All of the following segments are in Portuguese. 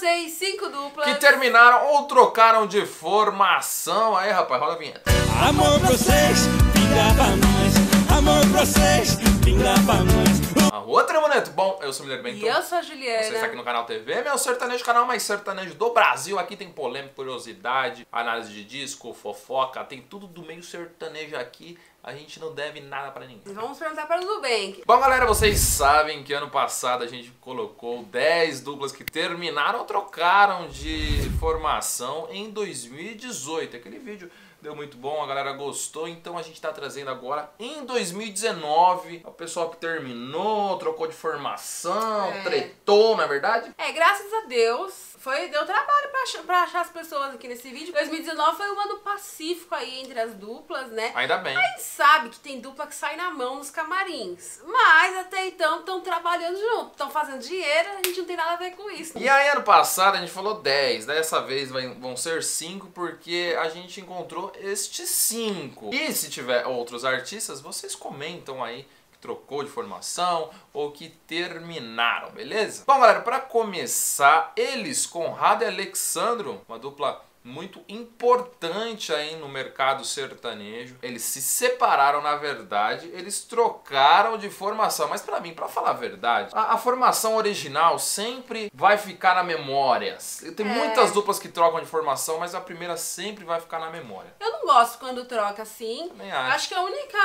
vocês cinco duplas. que terminaram ou trocaram de formação. Aí, rapaz, roda a vinheta. Amor pra vocês, pinga pra nós. Amor pra vocês, pinga pra nós. A outra bonito. Bom, eu sou o E Bento. eu sou a Você Juliana. está aqui no canal TV, meu sertanejo, canal mais sertanejo do Brasil. Aqui tem polêmica, curiosidade, análise de disco, fofoca, tem tudo do meio sertanejo aqui. A gente não deve nada pra ninguém. Vamos perguntar para o Nubank. Bom, galera, vocês sabem que ano passado a gente colocou 10 duplas que terminaram ou trocaram de formação em 2018. Aquele vídeo deu muito bom, a galera gostou, então a gente tá trazendo agora em 2019 o pessoal que terminou, trocou de formação, É. tretou, não é verdade? É, graças a Deus, foi, deu trabalho pra achar, pra achar as pessoas aqui nesse vídeo. 2019 foi um ano pacífico aí entre as duplas, né? Ainda bem. A gente sabe que tem dupla que sai na mão nos camarins. Mas até então estão trabalhando junto, estão fazendo dinheiro, a gente não tem nada a ver com isso. E aí, ano passado, a gente falou 10. Dessa vez vai- vão ser 5, porque a gente encontrou estes 5. E se tiver outros artistas, vocês comentam aí que trocou de formação ou que terminaram, beleza? Bom, galera, pra começar, eles, Conrado e Alexandro, uma dupla muito importante aí no mercado sertanejo. Eles se separaram, na verdade, eles trocaram de formação. Mas pra mim, pra falar a verdade, a, a formação original sempre vai ficar na memória. Tem É. muitas duplas que trocam de formação, mas a primeira sempre vai ficar na memória. Eu não gosto quando troca assim. Também acho. Acho que a única.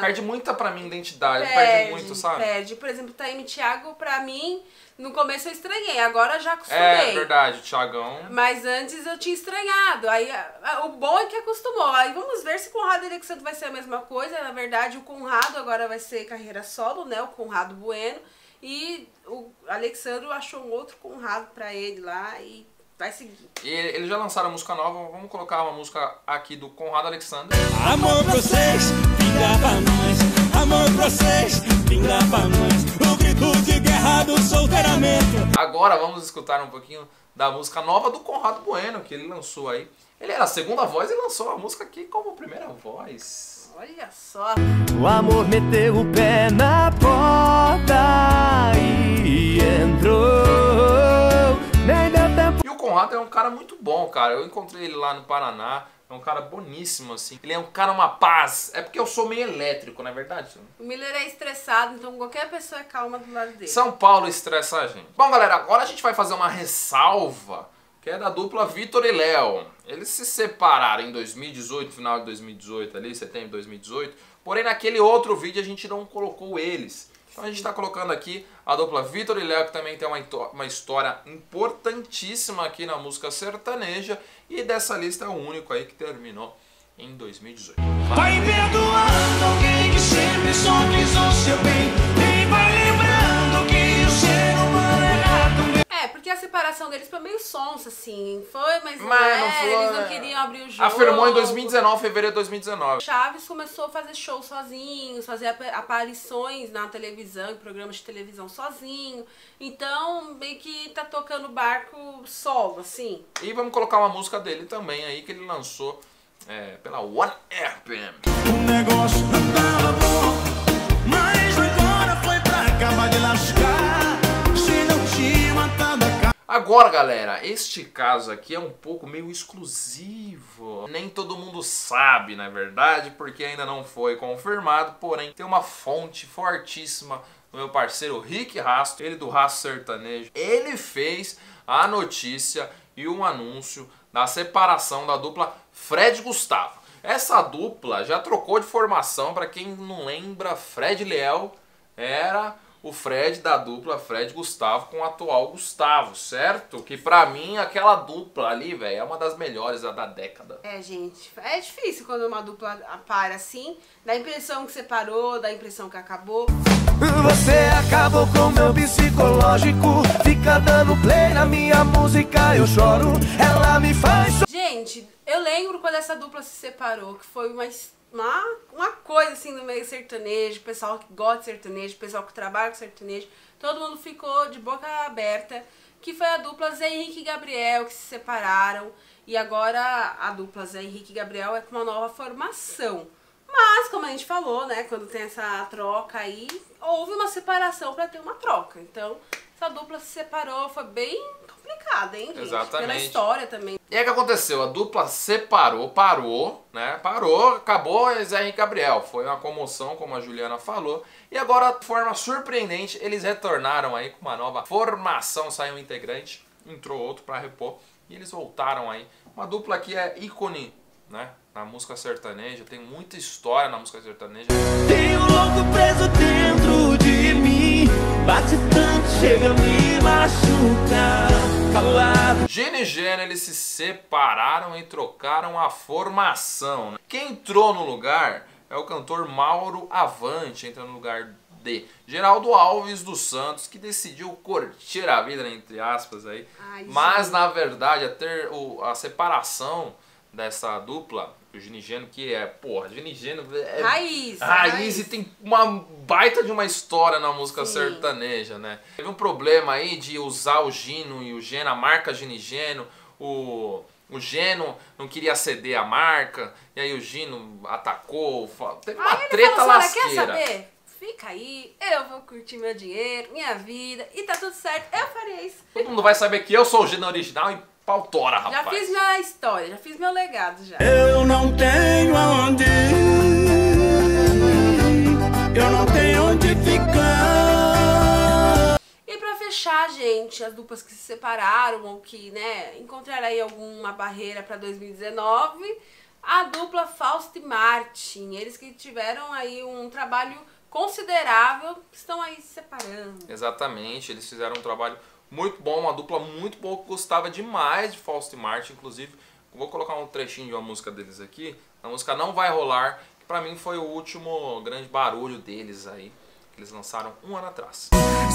Perde muita pra mim identidade, perde, muito, sabe? Perde. Por exemplo, Taime Thiago, pra mim, no começo eu estranhei, agora já acostumei. É verdade, Thiagão. Mas antes eu tinha estranhado. Aí a- a- o bom é que acostumou. Aí vamos ver se Conrado e Alexandre vai ser a mesma coisa. Na verdade, o Conrado agora vai ser carreira solo, né? O Conrado Bueno. E o Alexandre achou um outro Conrado pra ele lá e vai seguir. E eles já lançaram música nova, vamos colocar uma música aqui do Conrado Alexandre. Amor pra vocês, pinga pra nós. Do solteiramento. Agora vamos escutar um pouquinho da música nova do Conrado Bueno, que ele lançou aí. Ele era a segunda voz e lançou a música aqui como primeira voz. Olha só. O amor meteu o pé na porta Conrado é um cara muito bom, cara. Eu encontrei ele lá no Paraná. É um cara boníssimo, assim. Ele é um cara, uma paz. É porque eu sou meio elétrico, não é verdade? O Miller é estressado, então qualquer pessoa é calma do lado dele. São Paulo estressa a gente. Bom, galera, agora a gente vai fazer uma ressalva, que é da dupla Vitor e Léo. Eles se separaram em 2018, final de 2018, ali, setembro de 2018. Porém, naquele outro vídeo a gente não colocou eles. Então a gente está colocando aqui a dupla Vitor e Léo, que também tem uma, uma história importantíssima aqui na música sertaneja. E dessa lista é o único aí que terminou em 2018. Vai perdoando alguém que sempre só quis o seu bem. Separação deles foi meio sonsa, assim. Foi, mas, não, Mas não é, foi, eles não é. queriam abrir o jogo. Afirmou em 2019, fevereiro de 2019. Chaves começou a fazer show sozinho, fazer ap- aparições na televisão, em programas de televisão sozinho. Então, meio que tá tocando barco solo, assim. E vamos colocar uma música dele também aí que ele lançou é, pela One FM. O negócio não Agora, galera, este caso aqui é um pouco meio exclusivo. Nem todo mundo sabe, na verdade, porque ainda não foi confirmado. Porém, tem uma fonte fortíssima do meu parceiro Rick Rasto, ele do Rasto Sertanejo. Ele fez a notícia e um anúncio da separação da dupla Fred Gustavo. Essa dupla já trocou de formação, para quem não lembra, Fred Leal era o Fred da dupla Fred Gustavo com o atual Gustavo, certo? Que pra mim aquela dupla ali, velho, é uma das melhores da da década. É, gente, é difícil quando uma dupla para assim. Dá a impressão que separou, dá a impressão que acabou. Você acabou com meu psicológico. Fica dando play na minha música, eu choro. Ela me faz Gente, eu lembro quando essa dupla se separou, que foi uma, uma, uma coisa assim no meio sertanejo, pessoal que gosta de sertanejo, pessoal que trabalha com sertanejo, todo mundo ficou de boca aberta, que foi a dupla Zé Henrique e Gabriel que se separaram, e agora a dupla Zé Henrique e Gabriel é com uma nova formação. Mas, como a gente falou, né, quando tem essa troca aí, houve uma separação para ter uma troca. Então, essa dupla se separou, foi bem complicada, hein, gente? Exatamente. Pela história também. E aí o que aconteceu? A dupla separou, parou, né? Parou, acabou Zé Henrique e Gabriel. Foi uma comoção, como a Juliana falou. E agora, de forma surpreendente, eles retornaram aí com uma nova formação. Saiu um integrante, entrou outro pra repor. E eles voltaram aí. Uma dupla que é ícone, né? Na música sertaneja. Tem muita história na música sertaneja. Tem um louco preso dentro de mim. Bate tanto, chega a me machucar. Calado. Gene e Geno, eles se separaram e trocaram a formação. né? Quem entrou no lugar é o cantor Mauro Avante, entra no lugar de Geraldo Alves dos Santos, que decidiu curtir a vida, entre aspas aí. Ai, Mas gente. na verdade, a, ter o- a separação dessa dupla, o Gene e Geno, que é, porra, Gene e Geno é Raiz. Raiz e tem uma baita de uma história na música Sim. sertaneja, né? Teve um problema aí de usar o Gino e o Geno, a marca Gino e Geno, o, o Geno não queria ceder a marca, e aí o Gino atacou, teve uma Aí treta falou, "Olha, lasqueira. quer saber? Fica aí, eu vou curtir meu dinheiro, minha vida, e tá tudo certo. Eu faria isso. Todo mundo vai saber que eu sou o Geno original e pau tora, Já rapaz. fiz minha história, já fiz meu legado já. Eu não tenho aonde ir, eu não tenho onde ficar. E pra fechar, gente, as duplas que se separaram ou que, né, encontraram aí alguma barreira pra 2019, a dupla Fausto e Martin, eles que tiveram aí um trabalho considerável, estão aí se separando. Exatamente, eles fizeram um trabalho muito bom, uma dupla muito boa que gostava demais de Fausto e Martin, inclusive. Vou colocar um trechinho de uma música deles aqui. A música Não Vai Rolar, que pra mim foi o último grande barulho deles aí, que eles lançaram um ano atrás.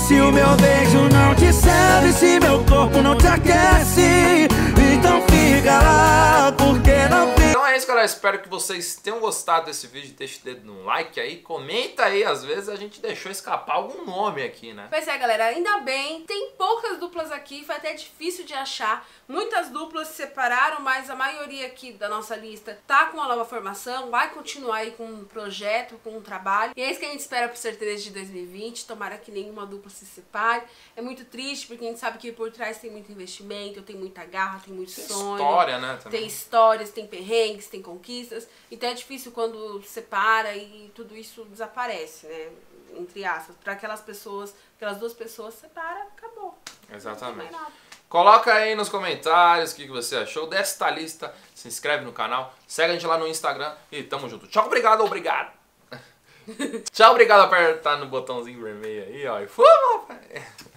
Se o meu beijo não te serve, se meu corpo não te aquece, então fica lá, galera. Espero que vocês tenham gostado desse vídeo. Deixa o dedo no like aí, comenta aí. Às vezes a gente deixou escapar algum nome aqui, né? Pois é, galera, ainda bem. Tem poucas duplas aqui, foi até difícil de achar. Muitas duplas se separaram, mas a maioria aqui da nossa lista tá com uma nova formação, vai continuar aí com um projeto, com um trabalho. E é isso que a gente espera pro Sertanejo de 2020. Tomara que nenhuma dupla se separe. É muito triste, porque a gente sabe que por trás tem muito investimento, tem muita garra, tem muito Tem sonho. história, né? Também. Tem histórias, tem perrengues, tem conquistas. Então é difícil quando separa e tudo isso desaparece, né? Entre aspas. Para aquelas pessoas, aquelas duas pessoas separa, acabou. Exatamente. Coloca aí nos comentários o que você achou desta lista. Se inscreve no canal, segue a gente lá no Instagram e tamo junto. Tchau, obrigado, obrigado. Tchau, obrigado. Apertar no botãozinho vermelho aí, ó. E fomos, rapaz.